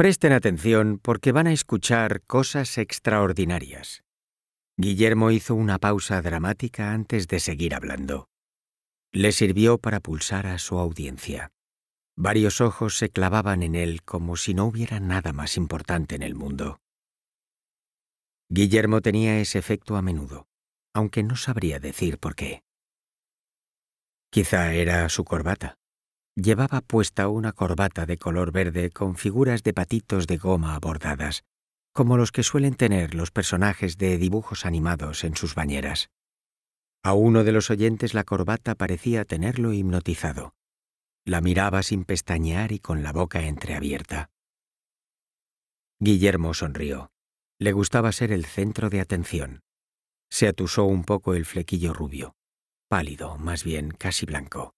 Presten atención porque van a escuchar cosas extraordinarias. Guillermo hizo una pausa dramática antes de seguir hablando. Le sirvió para pulsar a su audiencia. Varios ojos se clavaban en él como si no hubiera nada más importante en el mundo. Guillermo tenía ese efecto a menudo, aunque no sabría decir por qué. Quizá era su corbata. Llevaba puesta una corbata de color verde con figuras de patitos de goma bordadas, como los que suelen tener los personajes de dibujos animados en sus bañeras. A uno de los oyentes la corbata parecía tenerlo hipnotizado. La miraba sin pestañear y con la boca entreabierta. Guillermo sonrió. Le gustaba ser el centro de atención. Se atusó un poco el flequillo rubio, pálido, más bien casi blanco,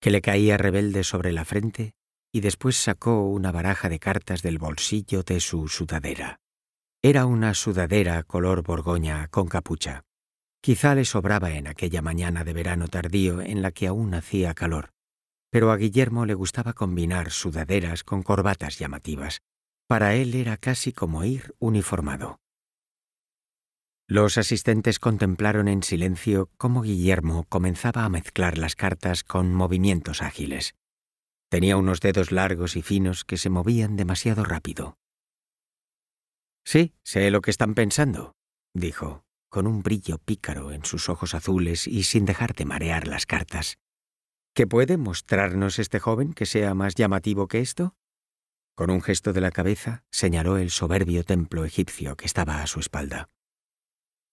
que le caía rebelde sobre la frente y después sacó una baraja de cartas del bolsillo de su sudadera. Era una sudadera color borgoña con capucha. Quizá le sobraba en aquella mañana de verano tardío en la que aún hacía calor, pero a Guillermo le gustaba combinar sudaderas con corbatas llamativas. Para él era casi como ir uniformado. Los asistentes contemplaron en silencio cómo Guillermo comenzaba a mezclar las cartas con movimientos ágiles. Tenía unos dedos largos y finos que se movían demasiado rápido. Sí, sé lo que están pensando, dijo, con un brillo pícaro en sus ojos azules y sin dejar de marear las cartas. ¿Qué puede mostrarnos este joven que sea más llamativo que esto? Con un gesto de la cabeza señaló el soberbio templo egipcio que estaba a su espalda.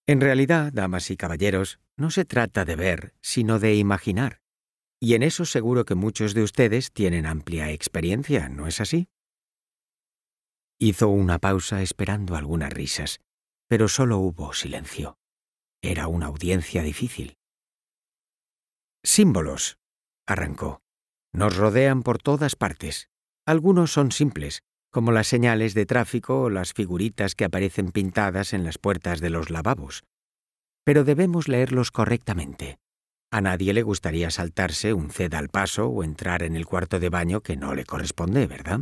En realidad, damas y caballeros, no se trata de ver, sino de imaginar. Y en eso seguro que muchos de ustedes tienen amplia experiencia, ¿no es así? Hizo una pausa esperando algunas risas, pero solo hubo silencio. Era una audiencia difícil. Símbolos, arrancó. Nos rodean por todas partes. Algunos son simples, como las señales de tráfico o las figuritas que aparecen pintadas en las puertas de los lavabos. Pero debemos leerlos correctamente. A nadie le gustaría saltarse un ceda al paso o entrar en el cuarto de baño que no le corresponde, ¿verdad?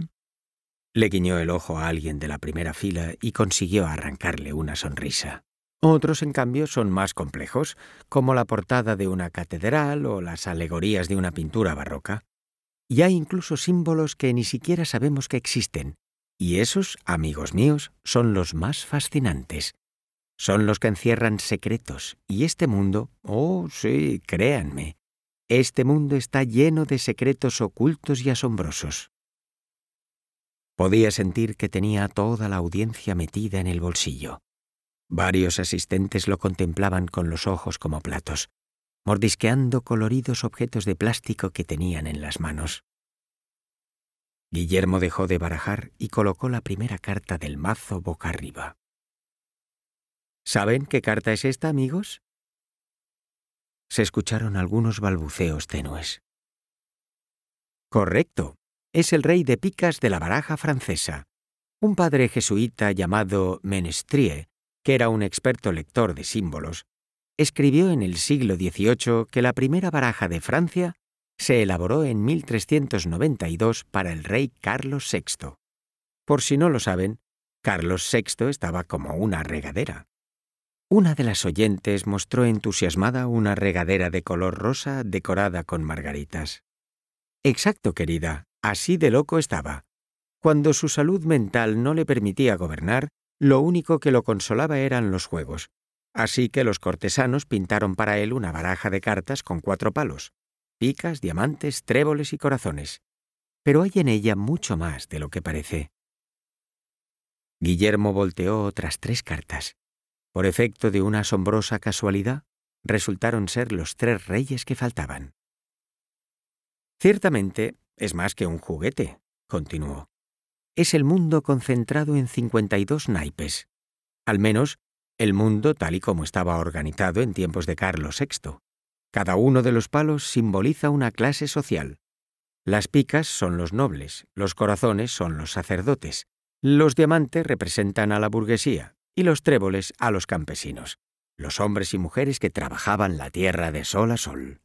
Le guiñó el ojo a alguien de la primera fila y consiguió arrancarle una sonrisa. Otros, en cambio, son más complejos, como la portada de una catedral o las alegorías de una pintura barroca. Y hay incluso símbolos que ni siquiera sabemos que existen, y esos, amigos míos, son los más fascinantes. Son los que encierran secretos, y este mundo, oh sí, créanme, este mundo está lleno de secretos ocultos y asombrosos. Podía sentir que tenía toda la audiencia metida en el bolsillo. Varios asistentes lo contemplaban con los ojos como platos, mordisqueando coloridos objetos de plástico que tenían en las manos. Guillermo dejó de barajar y colocó la primera carta del mazo boca arriba. ¿Saben qué carta es esta, amigos? Se escucharon algunos balbuceos tenues. Correcto, es el rey de picas de la baraja francesa. Un padre jesuita llamado Menestrie, que era un experto lector de símbolos, escribió en el siglo XVIII que la primera baraja de Francia se elaboró en 1392 para el rey Carlos VI. Por si no lo saben, Carlos VI estaba como una regadera. Una de las oyentes mostró entusiasmada una regadera de color rosa decorada con margaritas. Exacto, querida, Así de loco estaba. Cuando su salud mental no le permitía gobernar, lo único que lo consolaba eran los juegos. Así que los cortesanos pintaron para él una baraja de cartas con cuatro palos, picas, diamantes, tréboles y corazones. Pero hay en ella mucho más de lo que parece. Guillermo volteó otras tres cartas. Por efecto de una asombrosa casualidad, resultaron ser los tres reyes que faltaban. Ciertamente, es más que un juguete, continuó. Es el mundo concentrado en 52 naipes. Al menos, el mundo tal y como estaba organizado en tiempos de Carlos VI. Cada uno de los palos simboliza una clase social. Las picas son los nobles, los corazones son los sacerdotes, los diamantes representan a la burguesía y los tréboles a los campesinos, los hombres y mujeres que trabajaban la tierra de sol a sol.